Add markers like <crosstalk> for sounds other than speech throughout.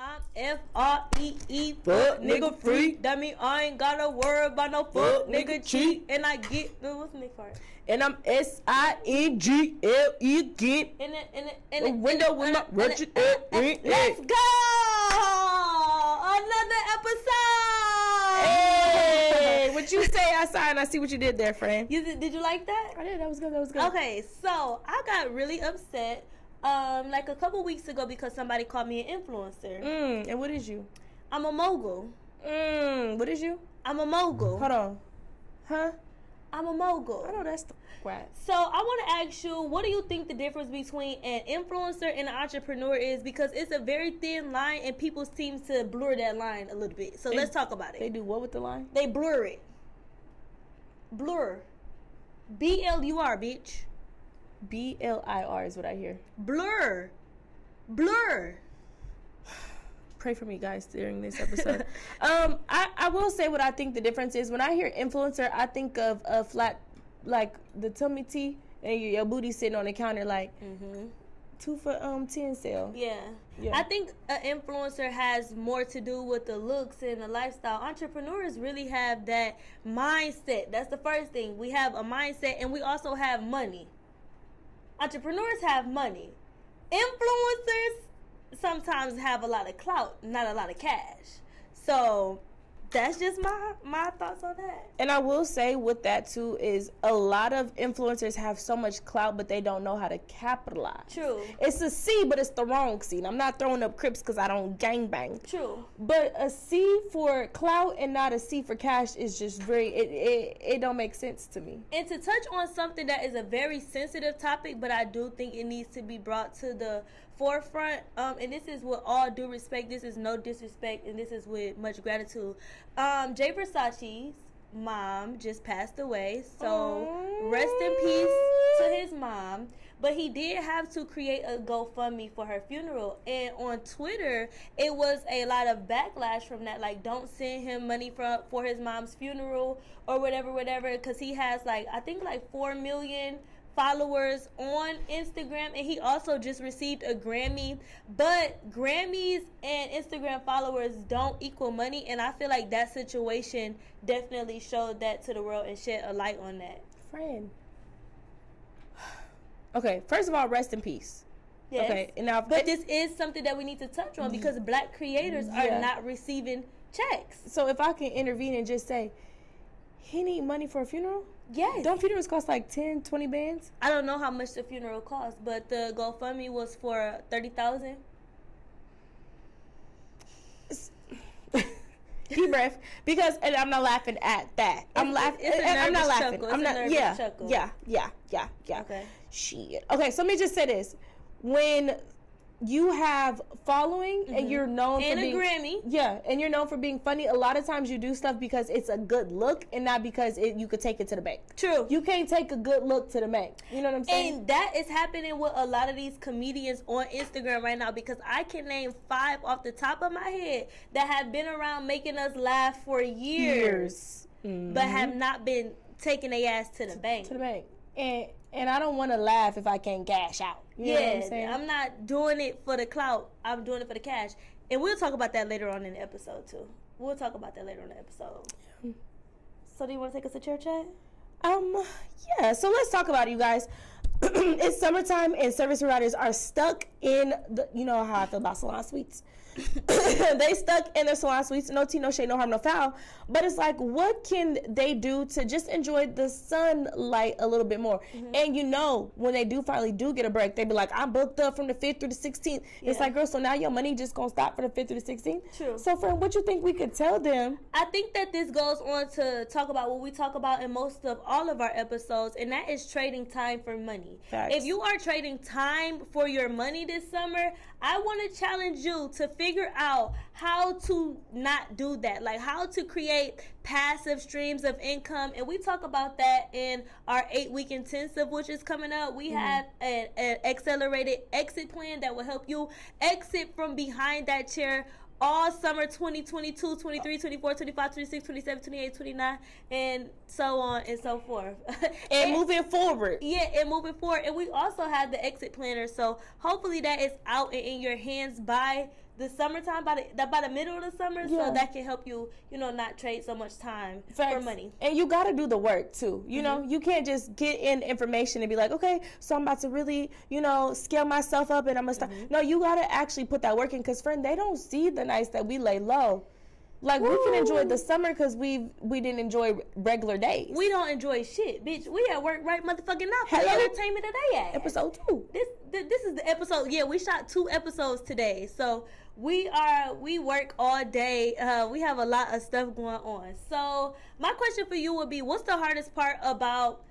I'm F R E E Fuck nigga free. That mean I ain't gotta worry about no fuck Fuck nigga nigga cheat. cheat. And I get no what's the next part? And I'm S I N G L E get In it, in it, in the it, window with uh, my in Richard. Uh, in it, in it. Let's go! Another episode. Hey, what you say? outside? and I see what you did there, friend. You did, did you like that? I did. That was good. That was good. Okay, so I got really upset um like a couple weeks ago because somebody called me an influencer. Mm, and what is you? I'm a mogul. Mm, what is you? I'm a mogul. Hold on. Huh? I'm a mogul. I know that's the quack. So I want to ask you, what do you think the difference between an influencer and an entrepreneur is? Because it's a very thin line, and people seem to blur that line a little bit. So They- let's talk about it. They do what with the line? They blur it. Blur. B L U R, bitch. B L I R is what I hear. Blur. Blur. Pray for me, guys, during this episode. <laughs> um, I, I will say what I think the difference is. When I hear influencer, I think of a flat, like the tummy tea, and your, your booty sitting on the counter, like Mm-hmm. two for um ten sale. Yeah. Yeah. I think an influencer has more to do with the looks and the lifestyle. Entrepreneurs really have that mindset. That's the first thing. We have a mindset and we also have money. Entrepreneurs have money. Influencers sometimes have a lot of clout, not a lot of cash. So that's just my my thoughts on that. And I will say with that too is a lot of influencers have so much clout, but they don't know how to capitalize. True. It's a C, but it's the wrong C. And I'm not throwing up crips because I don't gangbang. True. But a C for clout and not a C for cash is just very it it, it don't make sense to me. And to touch on something that is a very sensitive topic, but I do think it needs to be brought to the forefront. Um, and this is with all due respect. This is no disrespect, and this is with much gratitude. Um, Jay Versace's mom just passed away, so rest in peace to his mom. But he did have to create a GoFundMe for her funeral, and on Twitter, it was a lot of backlash from that. Like, don't send him money for for his mom's funeral or whatever, whatever, because he has like I think like four million followers on Instagram and he also just received a Grammy. But Grammys and Instagram followers don't equal money and I feel like that situation definitely showed that to the world and shed a light on that. Friend. Okay, first of all, rest in peace. Yes. Okay, and now But this is something that we need to touch on because black creators Yeah. are not receiving checks. so if I can intervene and just say he need money for a funeral? Yes. Don't funerals cost like 10, 20 bands? I don't know how much the funeral cost, but the GoFundMe was for 30,000. Deep <laughs> breath, because and I'm not laughing at that. I'm laughing. I'm not laughing. I'm not. Yeah, chuckle. yeah, yeah, yeah, yeah. Okay. Shit. Okay, so let me just say this: when you have following and you're known Mm-hmm. And for a being, Grammy. yeah, and you're known for being funny. A lot of times you do stuff because it's a good look and not because it, you could take it to the bank. True. You can't take a good look to the bank. You know what I'm saying? And that is happening with a lot of these comedians on Instagram right now because I can name five off the top of my head that have been around making us laugh for years, Years. but have not been taking their ass to the bank. to the bank. And and I don't want to laugh if I can't cash out. You know what I'm yeah, saying? I'm not doing it for the clout. I'm doing it for the cash. And we'll talk about that later on in the episode too. We'll talk about that later on in the episode. So do you want to take us to church chat? Um, yeah, so let's talk about it, you guys. <clears throat> it's summertime and service providers are stuck in the, you know how I feel about salon suites. <coughs> they stuck in their salon suites. No tea, no shade, no harm, no foul. But it's like, what can they do to just enjoy the sunlight a little bit more? Mm-hmm. And you know, when they do finally do get a break, they be like, I'm booked up from the 5th through the 16th. It's like, girl, so now your money just gonna stop for the 5th through the 16th? True. So, friend, what you think we could tell them? I think that this goes on to talk about what we talk about in most of all of our episodes, and that is trading time for money. Facts. If you are trading time for your money this summer, I want to challenge you to figure out how to not do that, like how to create passive streams of income. And we talk about that in our eight week intensive, which is coming up. We mm-hmm. have an, an accelerated exit plan that will help you exit from behind that chair all summer 2022, 23, 24, 25, 26, 27, 28, 29, and so on and so forth. <laughs> And moving forward. yeah, and moving forward. And we also have the exit planner. So hopefully that is out and in your hands by the summertime by the by the middle of the summer, Yeah. so that can help you, you know, not trade so much time for money. And you got to do the work too. You know, Mm-hmm. you can't just get in information and be like, okay, so I'm about to really, you know, scale myself up and I'm gonna start. Mm-hmm. No, you got to actually put that work in because, friend, they don't see the nights that we lay low. Like we can enjoy the summer because we we didn't enjoy regular days. We don't enjoy shit, bitch. We at work right motherfucking now Hello? entertainment they ass. episode two. this th- this is the episode. Yeah, we shot two episodes today, so we are we work all day. Uh, we have a lot of stuff going on. So my question for you would be, what's the hardest part about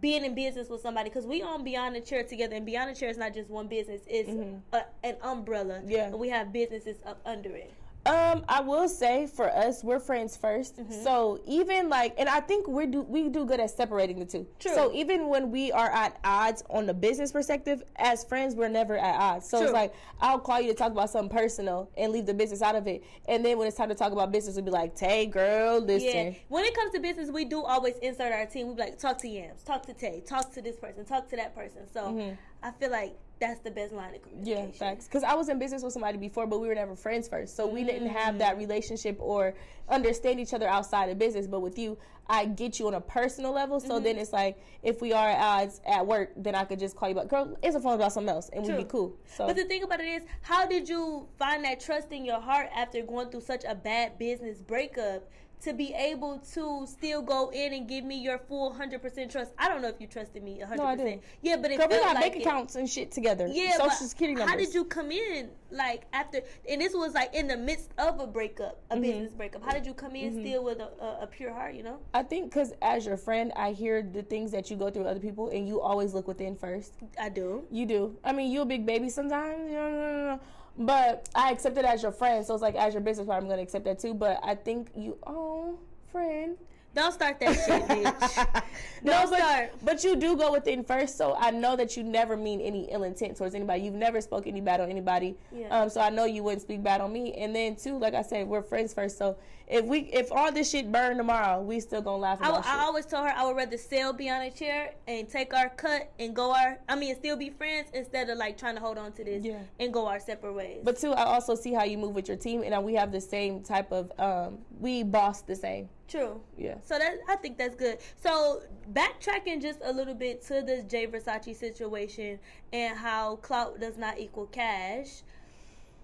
being in business with somebody? Because we on Beyond the Chair together, and Beyond the Chair is not just one business; it's a, an umbrella. Yeah. and we have businesses up under it. Um, I will say for us, we're friends 1st Mm-hmm. So even like, and I think we do we do good at separating the two. True. So even when we are at odds on the business perspective, as friends, we're never at odds. So True. it's like I'll call you to talk about something personal and leave the business out of it, and then when it's time to talk about business, we'll be like, "Tay, girl, listen." Yeah. When it comes to business, we do always insert our team. We be like, talk to Yams, talk to Tay, talk to this person, talk to that person. So I feel like that's the best line of Mm-hmm. Yeah, communication. facts. Because I was in business with somebody before, but we were never friends first, so we didn't have Mm. that relationship or understand each other outside of business. But with you, I get you on a personal level. So Mm-hmm. then it's like if we are at odds at work, then I could just call you back, girl. It's a phone about something else, and we'd be cool. So But the thing about it is, how did you find that trust in your heart after going through such a bad business breakup to be able to still go in and give me your full 100% trust? I don't know if you trusted me 100%. No, I do. Yeah, but it girl, we got like bank it. accounts and shit together. Yeah, social but security numbers. how did you come in like after? And this was like in the midst of a breakup, a Mm-hmm. business breakup. How did you come in still with a, a, a pure heart? You know? I think because as your friend, I hear the things that you go through with other people, and you always look within first. I do. You do. I mean, you a big baby sometimes, you know, no, no, no. But I accept it as your friend. So it's like as your business partner, I'm gonna accept that too. But I think you, oh, friend. Don't start that shit, <laughs> bitch. no, Don't but, start. but you do go within first, so I know that you never mean any ill intent towards anybody. You've never spoke any bad on anybody. Yeah. Um, so I know you wouldn't speak bad on me. And then too, like I said, we're friends first. So if we if all this shit burned tomorrow, we still gonna laugh I, I always told her I would rather sell beyond a chair and take our cut and go our. I mean, still be friends instead of like trying to hold on to this Yeah. and go our separate ways. But two, I also see how you move with your team, and we have the same type of um, we boss the same. True. Yeah. So that I think that's good. So backtracking just a little bit to the Jay Versace situation and how clout does not equal cash.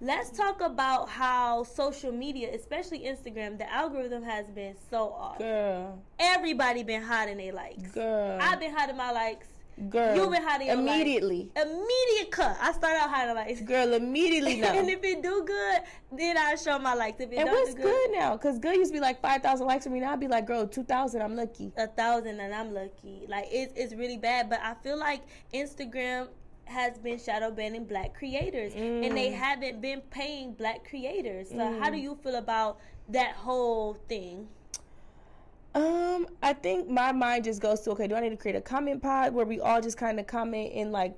Let's talk about how social media, especially Instagram, the algorithm has been so off. Girl, Everybody been hiding their likes. girl, I've been hiding my likes. girl. you've been hiding your likes. immediately. Immediate cut. I start out hiding likes. Girl, immediately <laughs> now. and if it do good, then I show my likes. If it And what's do good now? Because good used to be like 5,000 likes for me. Now I'd be like, girl, 2,000, I'm lucky. a thousand and I'm lucky. Like it's it's really bad, but I feel like Instagram has been shadow banning black creators and Mm. they haven't been paying black creators. So how do you feel about that whole thing? Um, I think my mind just goes to okay, do I need to create a comment pod where we all just kind of comment in like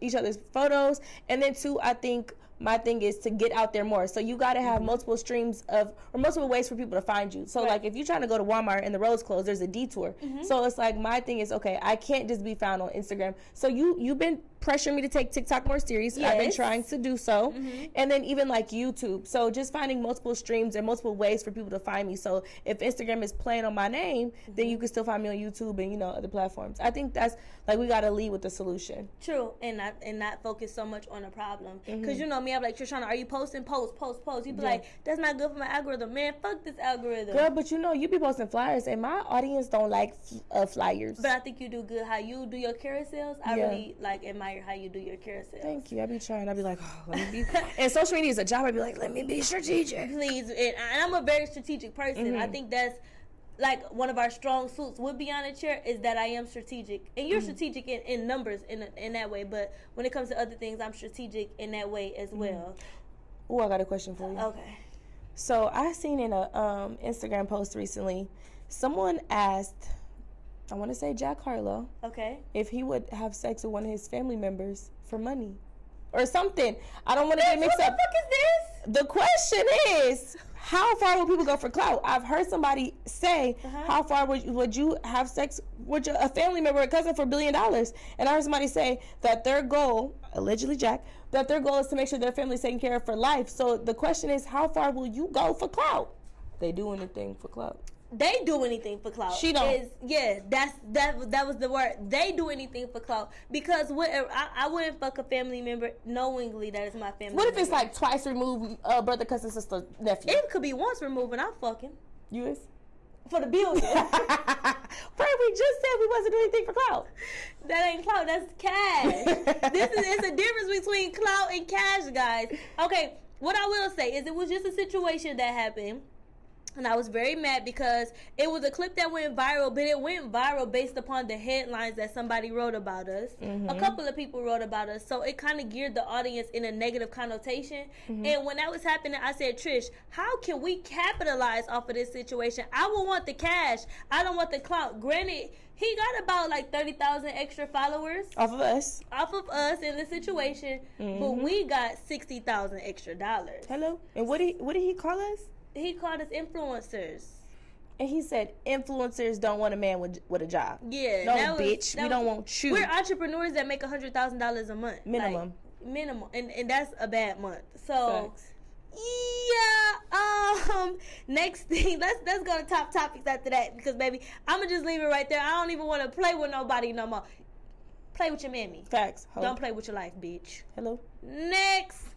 each other's photos? And then two, I think my thing is to get out there more. So you got to have multiple streams of or multiple ways for people to find you. So Right. like if you're trying to go to Walmart and the road's closed, there's a detour. So it's like my thing is okay, I can't just be found on Instagram. So you you've been pressuring me to take TikTok more serious. I've been trying to do so. And then even like YouTube. So just finding multiple streams and multiple ways for people to find me. So if Instagram is playing on my name, then you can still find me on YouTube and you know other platforms. I think that's like we got to lead with the solution. True, and not and not focus so much on the problem. Mm-hmm. Because you know me, I'm like Trishonna, are you posting? Post, post, post. You be Yeah. like, that's not good for my algorithm, man. Fuck this algorithm. Girl, but you know you be posting flyers and my audience don't like f- uh, flyers. But I think you do good. How you do your carousels, I Yeah. really like admire how you do your carousels. Thank you. I'd be trying. I'd be like, oh, let me be. <laughs> and social media is a job. I'd be like, let me be strategic. please and, and i'm a very strategic person Mm-hmm. i think that's like one of our strong suits with beyond a chair is that i am strategic and you're strategic in, in numbers in, in that way but when it comes to other things i'm strategic in that way Mm-hmm. as well Oh, I got a question for you. okay So I seen in a um, Instagram post recently, someone asked, I want to say Jack Harlow, okay if he would have sex with one of his family members for money or something. I don't want to get mixed up. what the fuck is this The question is, how far will people go for clout? I've heard somebody say, Uh-huh. how far would, would you have sex with your, a family member, a cousin for a billion dollars? And I heard somebody say that their goal, allegedly Jack, that their goal is to make sure their family's taken care of for life. So the question is, how far will you go for clout? They do anything for clout. They do anything for clout. She don't. Is, yeah, that's that. That was the word. They do anything for clout because what I, I wouldn't fuck a family member knowingly that is my family. What if it's like twice removed, uh, brother, cousin, sister, nephew? it could be once removed and I'm fucking you is? for the billion. <laughs> Friend, we just said we wasn't doing anything for clout. that ain't clout. That's cash. this is it's a difference between clout and cash, guys. Okay, what I will say is it was just a situation that happened. And I was very mad because it was a clip that went viral, but it went viral based upon the headlines that somebody wrote about us. A mm-hmm. couple of people wrote about us. So it kind of geared the audience in a negative connotation. Mm-hmm. And when that was happening, I said, Trish, how can we capitalize off of this situation? I will want the cash. I don't want the clout. Granted, he got about like 30,000 extra followers Off of us. off of us in the situation, but mm-hmm. we got 60,000 extra dollars. Hello. And what did he, what did he call us? He called us influencers. And he said influencers don't want a man with with a job. Yeah, No, that was- bitch. We was- don't want you. We're entrepreneurs that make a hundred thousand dollars a month, Minimum. Like, minimum, and and that's a bad month. So Facts. yeah. Um. <laughs> Next thing, <laughs> let's let's go to top topics after that because baby, I'm gonna just leave it right there. I don't even want to play with nobody no more. Play with your mammy. Facts. Ho. Don't play with your life, bitch. Hello. Next.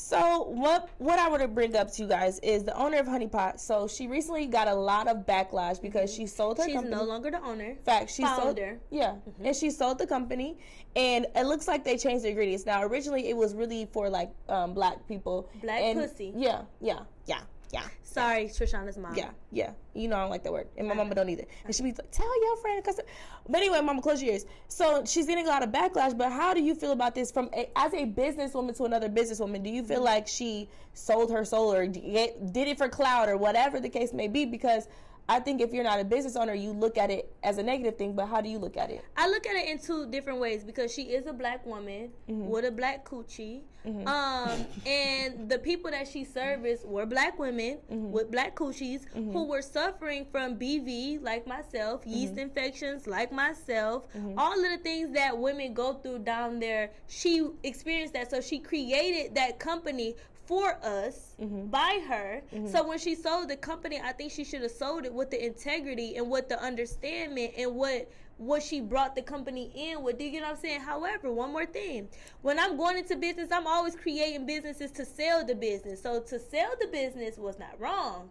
So what what I want to bring up to you guys is the owner of Honeypot. So she recently got a lot of backlash because she sold her She's company. no longer the owner. fact, she sold Founder. yeah, and she sold the company, and it looks like they changed the ingredients. Now, originally it was really for like um, black people, Black and- pussy. Yeah, yeah, yeah, yeah, Sorry, Trishonna's mom. yeah, yeah. You know I don't like that word, and my mama don't either. And she be like, "Tell your friend." Cause, but anyway, mama, close your ears. So she's getting a lot of backlash. But how do you feel about this from a, as a businesswoman to another businesswoman? Do you feel mm-hmm. like she sold her soul or did it for cloud or whatever the case may be? Because I think if you're not a business owner, you look at it as a negative thing. But how do you look at it? I look at it in two different ways because she is a black woman Mm-hmm. with a black coochie. Um, and the people that she serviced were black women Mm-hmm. with black coochies who were suffering from BV, like myself, yeast Mm-hmm. infections, like myself, all of the things that women go through down there. She experienced that, so she created that company for us Mm-hmm. by her. So when she sold the company, I think she should have sold it with the integrity and with the understanding and what what she brought the company in with. Do you get what I'm saying? However, one more thing. When I'm going into business, I'm always creating businesses to sell the business. So to sell the business was not wrong.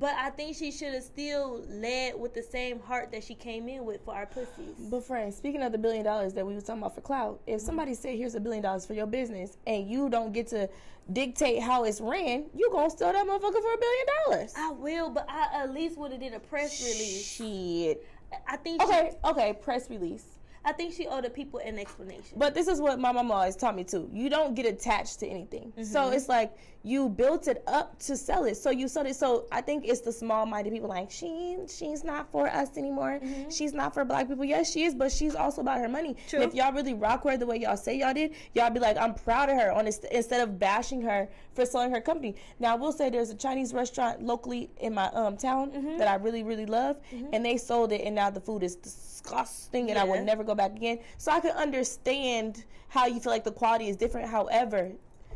But I think she should have still led with the same heart that she came in with for our pussies. But friend, speaking of the billion dollars that we were talking about for cloud, if mm-hmm. somebody said here's a billion dollars for your business and you don't get to dictate how it's ran, you gonna steal that motherfucker for a billion dollars. I will, but I at least would have did a press release. Shit. I think Okay, she, okay, press release. I think she owed the people an explanation. But this is what my mama always taught me too. You don't get attached to anything. So mm-hmm. it's like you built it up to sell it. So you sold it. So I think it's the small minded people like she she's not for us anymore. Mm-hmm. She's not for black people. Yes, she is, but she's also about her money. True. If y'all really rock her the way y'all say y'all did, y'all be like, I'm proud of her on instead of bashing her for selling her company. Now I will say there's a Chinese restaurant locally in my um town mm-hmm. that I really, really love, mm-hmm. and they sold it and now the food is disgusting and I will never go back again. So I can understand how you feel like the quality is different. However,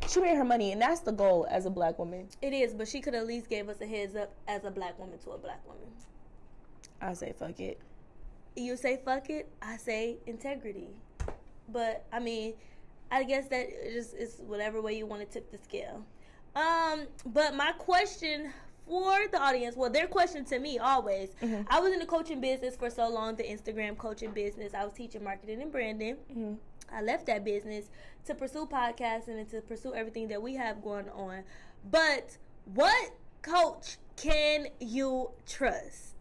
she made her money, and that's the goal as a black woman. It is, but she could at least gave us a heads up as a black woman to a black woman. I say fuck it. You say fuck it, I say integrity. But I mean, I guess that just is whatever way you want to tip the scale. Um, but my question for the audience, well, their question to me always. I was in the coaching business for so long, the Instagram coaching business. I was teaching marketing and branding. Mhm. I left that business to pursue podcasting and to pursue everything that we have going on. But what coach can you trust?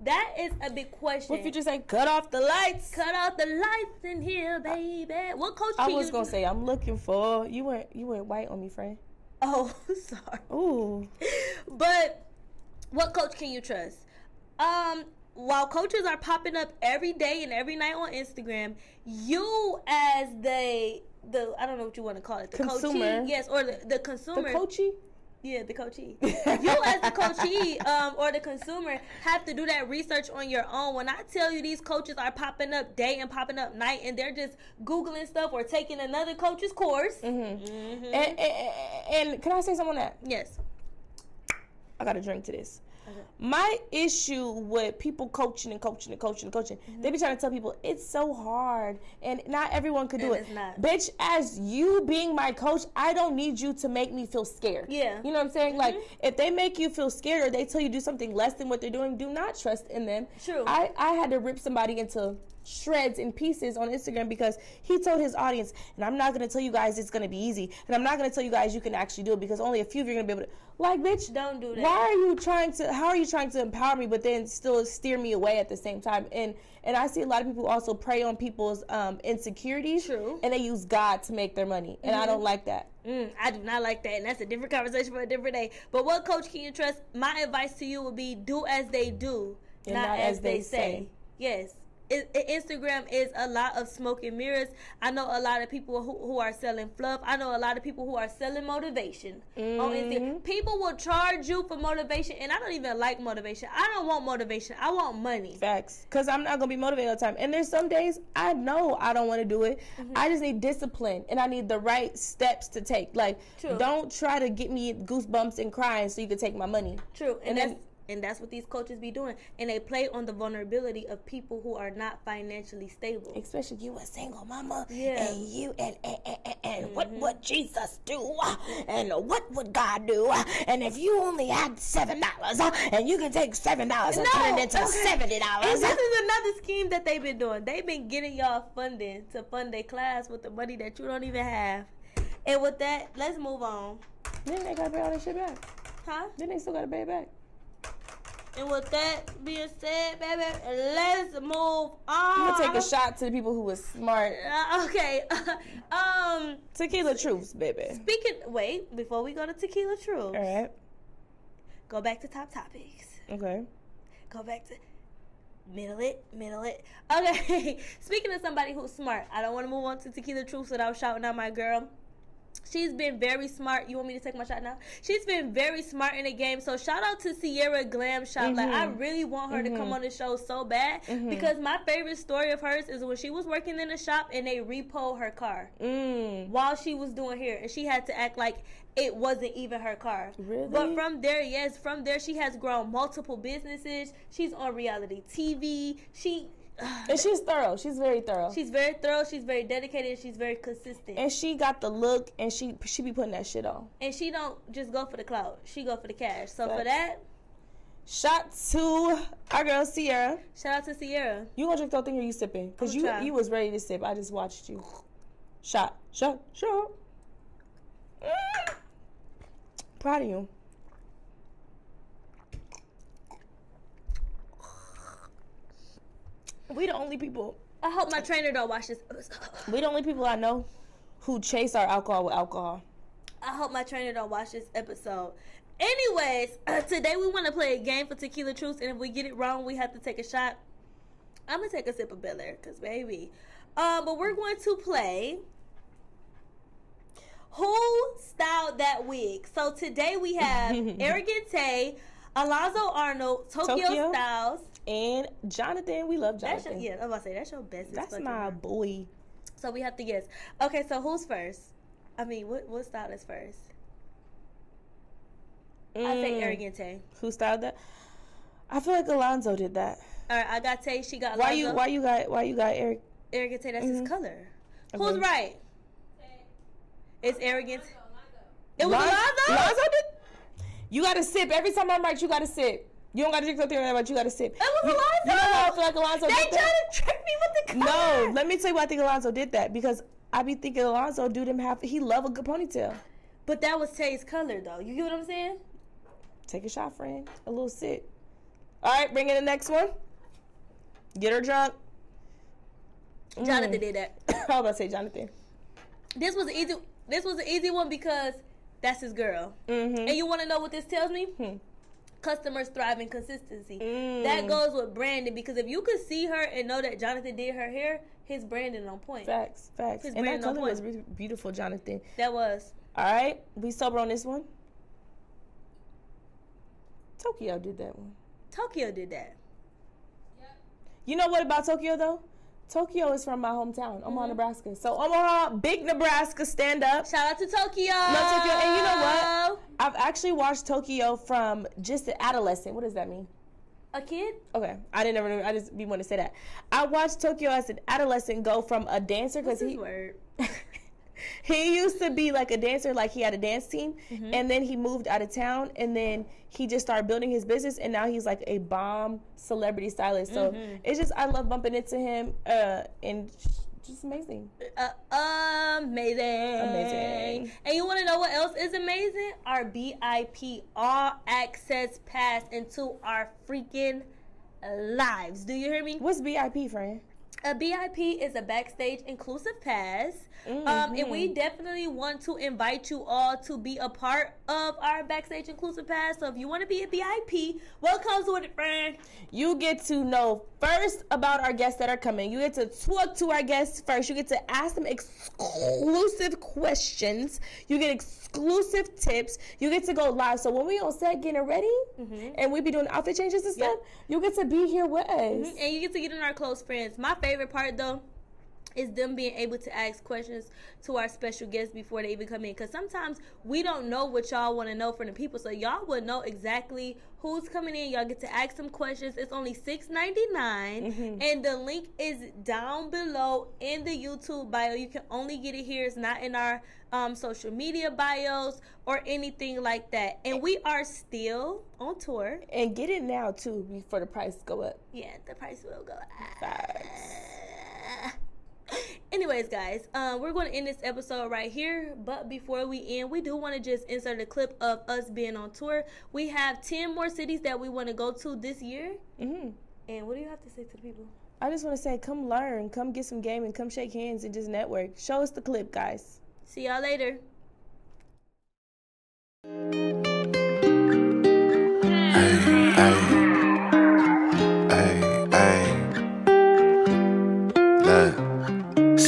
That is a big question. What if you just say cut off the lights? Cut off the lights in here, baby. What coach can you trust? I was gonna say I'm looking for you went you went white on me, friend. Oh, <laughs> sorry. Ooh, But what coach can you trust? Um, while coaches are popping up every day and every night on Instagram, you as the the I don't know what you want to call it, the Consumer. coachee, yes, or the, the the consumer, coachy. Yeah, the coachee. you as the coachee <laughs> um, or the consumer have to do that research on your own. When I tell you these coaches are popping up day and popping up night, and they're just googling stuff or taking another coach's course. Mm-hmm. Mm-hmm. And, and, and, can I say something on that? Yes. I got a drink to this. My issue with people coaching and coaching and coaching and coaching, mm-hmm. they be trying to tell people it's so hard and not everyone could do and it. Bitch, as you being my coach, I don't need you to make me feel scared. Yeah. You know what I'm saying? Mm-hmm. Like if they make you feel scared or they tell you do something less than what they're doing, do not trust in them. True. I, I had to rip somebody into shreds and pieces on Instagram because he told his audience, and I'm not gonna tell you guys it's gonna be easy, and I'm not gonna tell you guys you can actually do it because only a few of you are gonna be able to. Like, bitch, don't do that. Why are you trying to? How are you trying to empower me, but then still steer me away at the same time? And and I see a lot of people also prey on people's um, insecurities. True. And they use God to make their money, and mm-hmm. I don't like that. Mm, I do not like that, and that's a different conversation for a different day. But what coach can you trust? My advice to you would be do as they do, not, not, as, as they, they say. say. Yes it, Instagram is a lot of smoke and mirrors. I know a lot of people who, who are selling fluff. I know a lot of people who are selling motivation mm-hmm. on Instagram. People will charge you for motivation, and I don't even like motivation. I don't want motivation. I want money. Facts. Because I'm not gonna be motivated all the time. And there's some days I know I don't want to do it. Mm-hmm. I just need discipline, and I need the right steps to take. Like, True. don't try to get me goosebumps and crying so you can take my money. True, and, and then and that's what these coaches be doing. And they play on the vulnerability of people who are not financially stable. Especially you a single mama. Yeah. And you and and, and, and mm-hmm. what would Jesus do? And what would God do? And if you only had seven dollars and you can take seven dollars and no. turn it into seventy dollars. This is another scheme that they've been doing. They've been getting y'all funding to fund their class with the money that you don't even have. And with that, let's move on. Then they gotta pay all that shit back. Huh? Then they still gotta pay it back. And with that being said, baby, let's move on. I'm gonna take a shot to the people who was smart. Uh, okay. <laughs> um, tequila truths, baby. Speaking, wait before we go to tequila truths. All right. Go back to top topics. Okay. Go back to middle it, middle it. Okay. <laughs> Speaking of somebody who's smart, I don't want to move on to tequila truths without shouting out my girl. She's been very smart. You want me to take my shot now? She's been very smart in the game. So shout out to Sierra Glam Shop. Mm-hmm. Like I mm-hmm. really want her mm-hmm. to come mm-hmm. on the show so bad mm-hmm. because my favorite story of hers is when she was working in the shop and they repo her car mm. while she was doing hair, and she had to act like it wasn't even her car. Really? But from there, yes, from there she has grown multiple businesses. She's on reality TV. She and she's thorough. She's very thorough. She's very thorough. She's very dedicated. She's very consistent. And she got the look, and she she be putting that shit on. And she don't just go for the clout. She go for the cash. So for that, shout to our girl Sierra. Shout out to Sierra. You gonna drink that thing or you sipping? Cause you you was ready to sip. I just watched you. Shot, shot, shot. Mm. Proud of you. We the only people. I hope my trainer don't watch this. we the only people I know who chase our alcohol with alcohol. I hope my trainer don't watch this episode. Anyways, uh, <clears throat> today we want to play a game for Tequila Truths, and if we get it wrong, we have to take a shot. I'm gonna take a sip of Belaire, cause baby. Um, but we're going to play. Who styled that wig? So today we have <laughs> Arrogant Tay, Alonzo Arnold, Tokyo, Tokyo, Styles, and Jonathan. We love Jonathan. That's your, yeah, I'm about to say that's your best. That's my boy. So we have to guess. Okay, so who's first? I mean, what what style is first? Mm. I say Arrogant Tay. Who styled that? I feel like Alonzo did that. All right, I got Tay. She got. Alonzo. Why you? Why you got? Why you got Eric? Arrogant Tay. That's mm-hmm. his color. Okay. Who's right? It's arrogant. It was Alonzo. Alonzo did. You got to sip every time I'm right. You got to sip. You don't got to drink something right but you got to sip. It was you, Alonzo. You know I feel like Alonzo they did that? They tried to trick me with the color. No, let me tell you why I think Alonzo did that. Because I be thinking Alonzo do them have, he love a good ponytail. But that was Tay's color, though. You get what I'm saying? Take a shot, friend. A little sip. All right, bring in the next one. Get her drunk. Jonathan mm. did that. <coughs> I was about to say Jonathan. This was easy. This was an easy one because that's his girl. Mm-hmm. And you want to know what this tells me? Hmm customers thrive in consistency. Mm. That goes with branding because if you could see her and know that Jonathan did her hair, his branding on point. Facts, facts. His and that color was beautiful, Jonathan. That was. All right, we sober on this one. Tokyo did that one. Tokyo did that. You know what about Tokyo though? Tokyo is from my hometown, Omaha, Mm-hmm. Nebraska. So Omaha, big Nebraska, stand up. Shout out to Tokyo. Love Tokyo. And you know what? I've actually watched Tokyo from just an adolescent. What does that mean? A kid? Okay, I didn't ever. Know I just be want to say that. I watched Tokyo as an adolescent go from a dancer because he word. <laughs> he used to be like a dancer, like he had a dance team, Mm-hmm. and then he moved out of town, and then he just started building his business, and now he's like a bomb celebrity stylist. So Mm-hmm. it's just I love bumping into him, uh, and just amazing. Uh, amazing. Amazing. And you want to know what else is amazing? Our BIP all access pass into our freaking lives. Do you hear me? What's BIP, friend? A BIP is a backstage inclusive pass. Um, and we mm-hmm. definitely want to invite you all to be a part of our backstage inclusive pass. So if you want to be a BIP, what comes with it, friend? You get to know first about our guests that are coming. You get to talk to our guests first. You get to ask them exclusive questions. You get exclusive tips. You get to go live. So when we on set getting ready mm-hmm. and we be doing outfit changes and stuff, you get to be here with us. Mm-hmm. And you get to get in our close friends. My favorite part, though, is them being able to ask questions to our special guests before they even come in. Because sometimes we don't know what y'all want to know from the people. So y'all will know exactly who's coming in. Y'all get to ask some questions. It's only six and the link is down below in the YouTube bio. You can only get it here. It's not in our um, social media bios or anything like that. And we are still on tour. And get it now too before the price go up. Yeah, the price will go up. Facts. Anyways, guys, uh, we're going to end this episode right here. But before we end, we do want to just insert a clip of us being on tour. We have 10 more cities that we want to go to this year. hmm And what do you have to say to the people? I just want to say, come learn, come get some gaming, come shake hands and just network. Show us the clip, guys. See y'all later. Ay,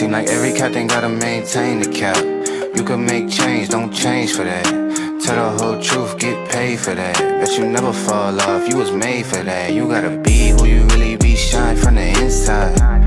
Seem like every captain gotta maintain the cap. You can make change, don't change for that. Tell the whole truth, get paid for that. Bet you never fall off, you was made for that. You gotta be who you really be, shine from the inside.